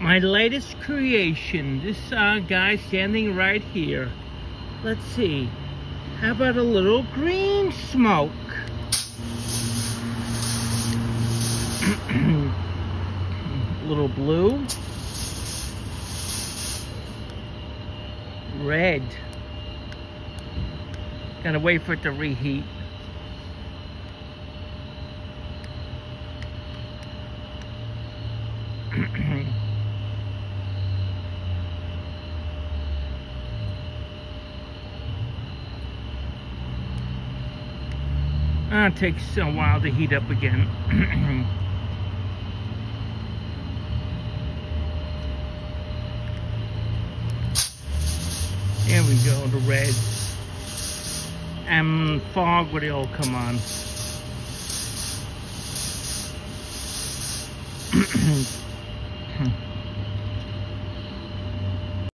my latest creation. This uh, guy standing right here. Let's see. How about a little green smoke? little blue. Red. Gotta wait for it to reheat. Uh, it takes a while to heat up again. There we go, the red. And fog would all come on.